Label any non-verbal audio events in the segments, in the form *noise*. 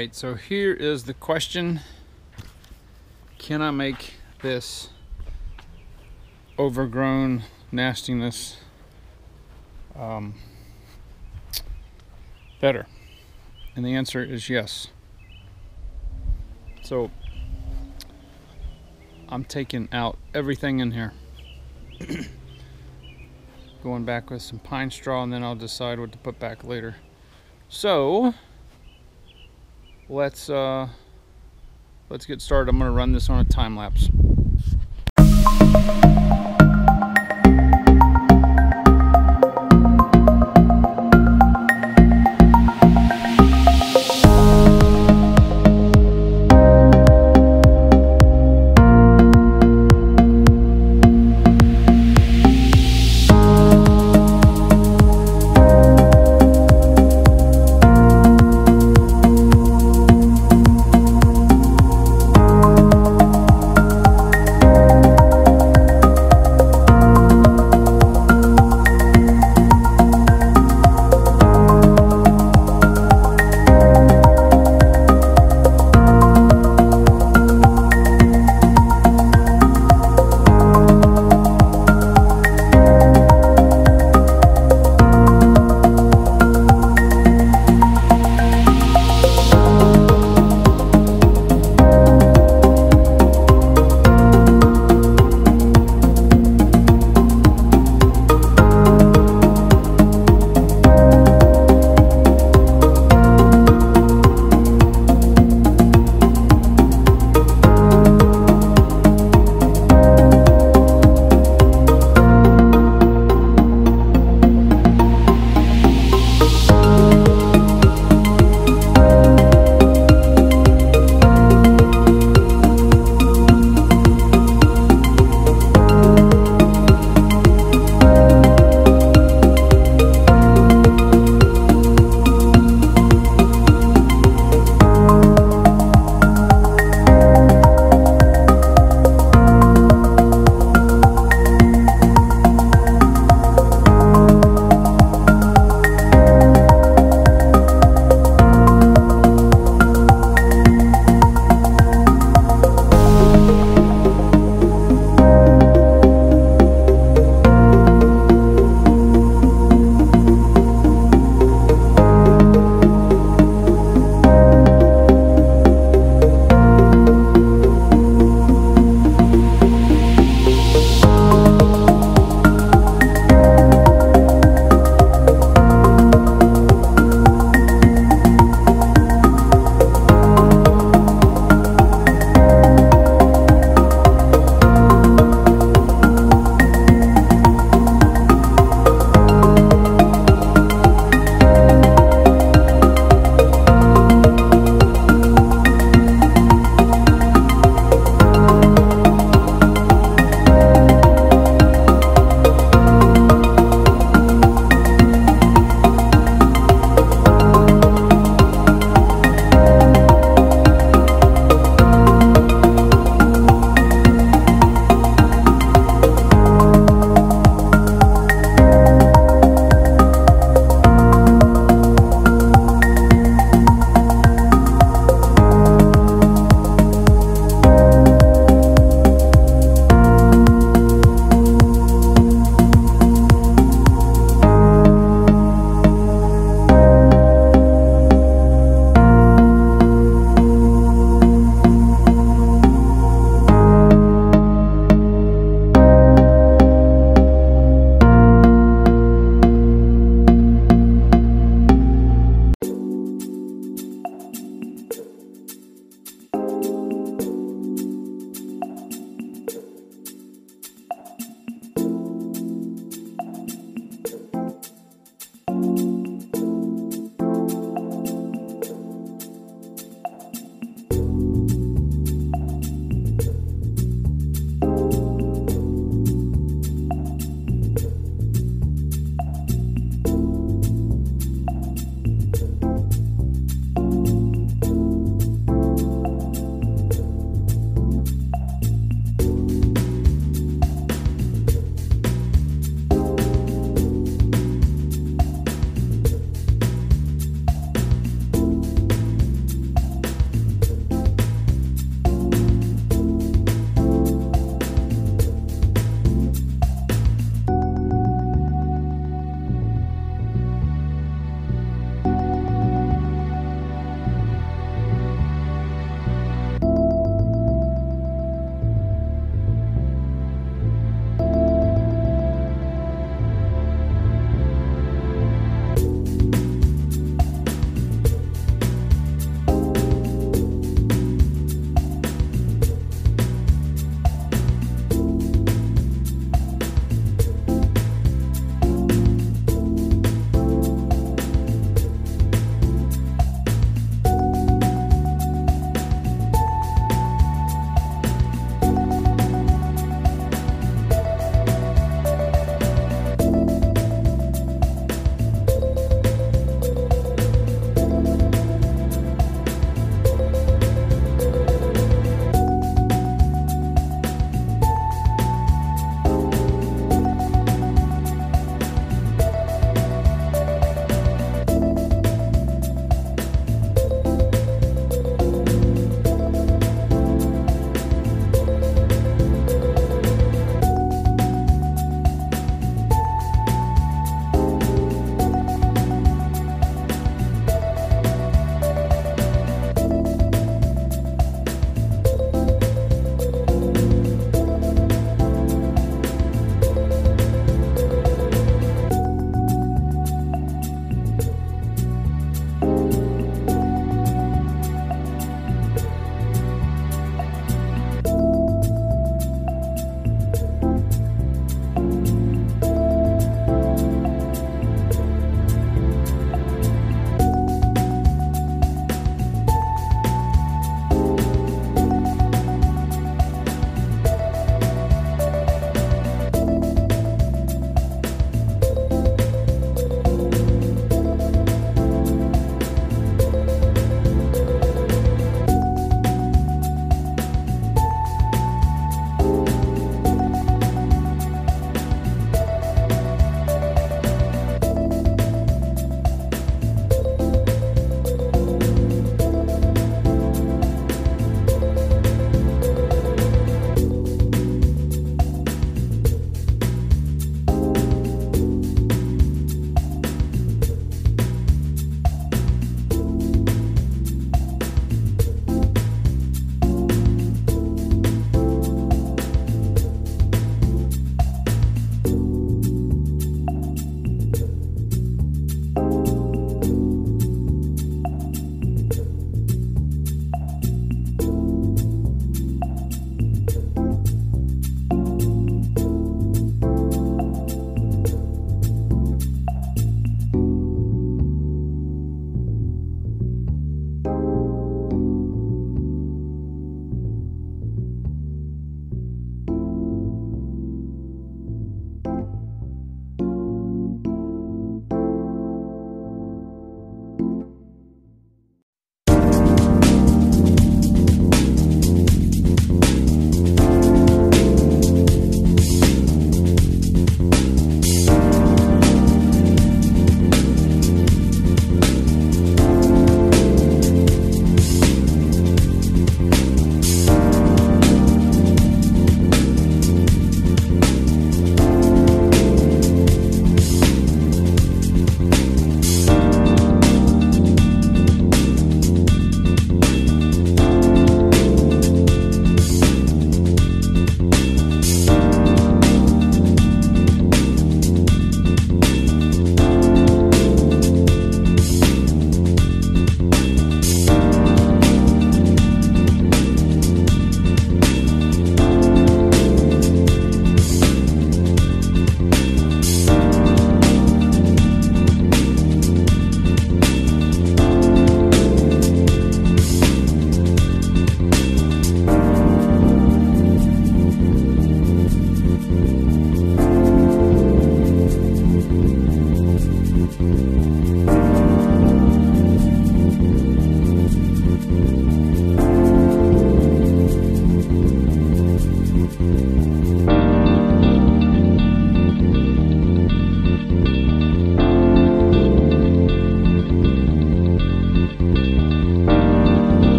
right, so here is the question. Can I make this overgrown nastiness um, better? And the answer is yes. So I'm taking out everything in here. *coughs* Going back with some pine straw and then I'll decide what to put back later. So let's uh, let's get started. I'm gonna run this on a time lapse.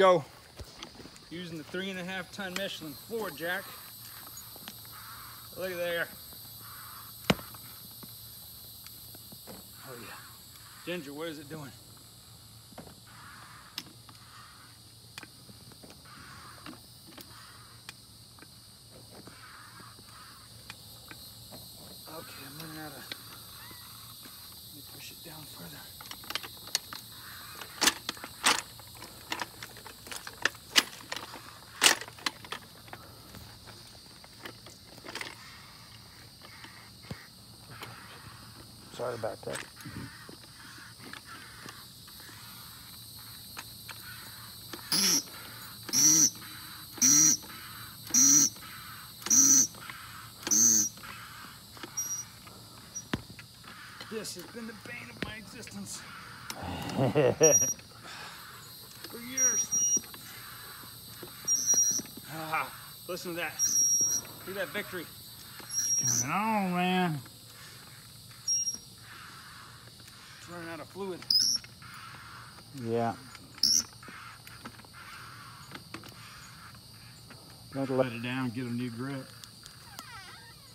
Go. Using the three and a half ton Michelin floor jack. Look at there. Oh yeah. Ginger, what is it doing? Okay, I'm running out of. Let me push it down further. Sorry about that. This has been the bane of my existence *laughs* for years. Ah, listen to that. See that victory. It's coming on, man. It's running out of fluid. Yeah. Got to let it down, get a new grip.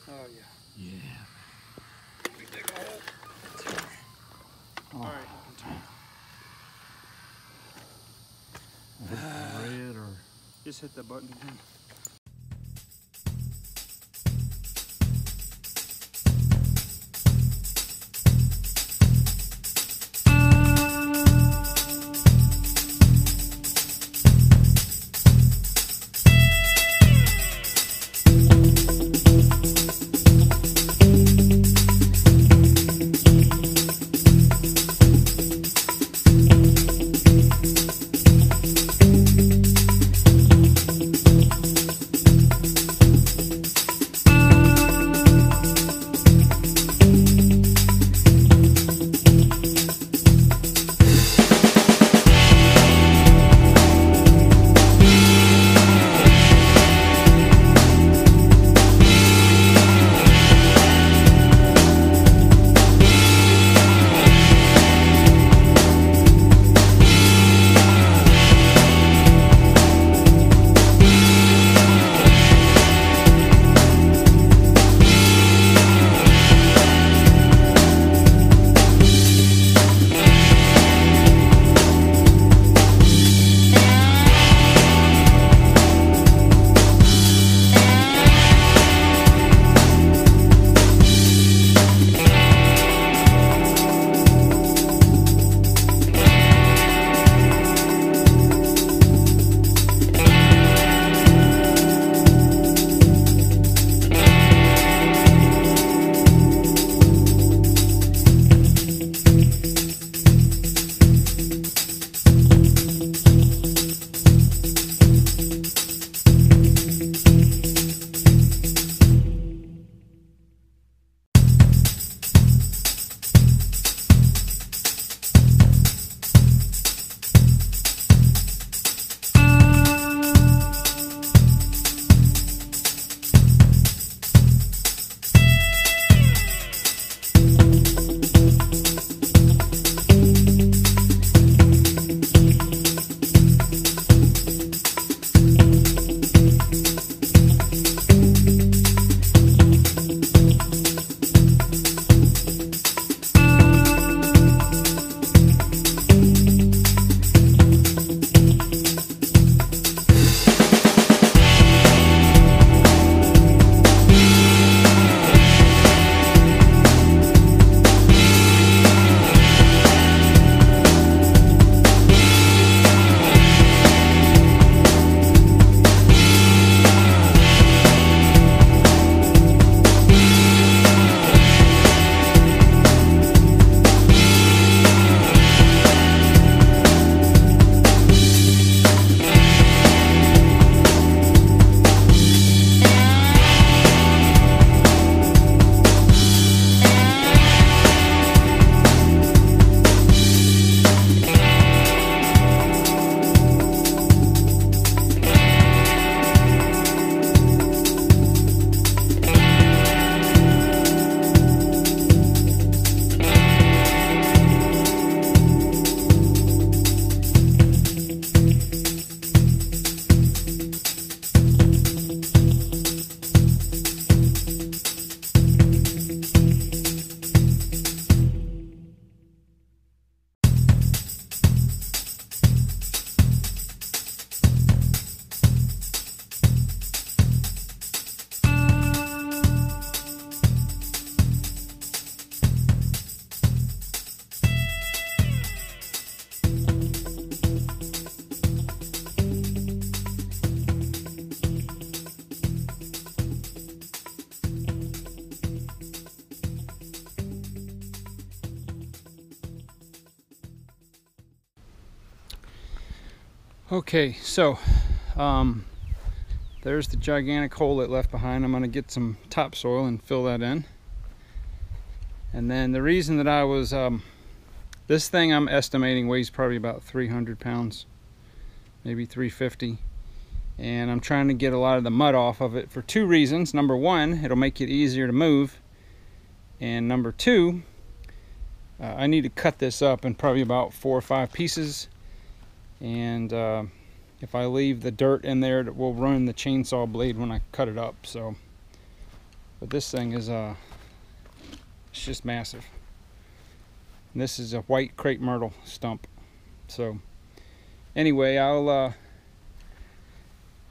Oh yeah. Yeah. We dig a hole. Oh, All right. red or Just hit the button again. Okay, so um, there's the gigantic hole it left behind. I'm going to get some topsoil and fill that in. And then the reason that I was, um, this thing I'm estimating weighs probably about 300 pounds, maybe 350. And I'm trying to get a lot of the mud off of it for two reasons. Number one, it'll make it easier to move. And number two, uh, I need to cut this up in probably about four or five pieces and uh, if I leave the dirt in there it will ruin the chainsaw blade when I cut it up so. But this thing is uh it's just massive. And this is a white crepe myrtle stump so. Anyway I'll uh,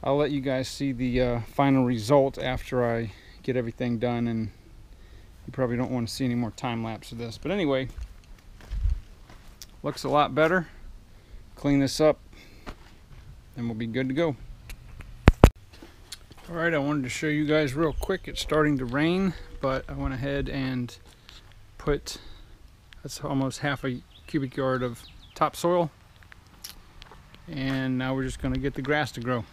I'll let you guys see the uh, final result after I get everything done and you probably don't want to see any more time lapse of this. But anyway looks a lot better clean this up and we'll be good to go. All right, I wanted to show you guys real quick. It's starting to rain, but I went ahead and put, that's almost half a cubic yard of topsoil. And now we're just gonna get the grass to grow.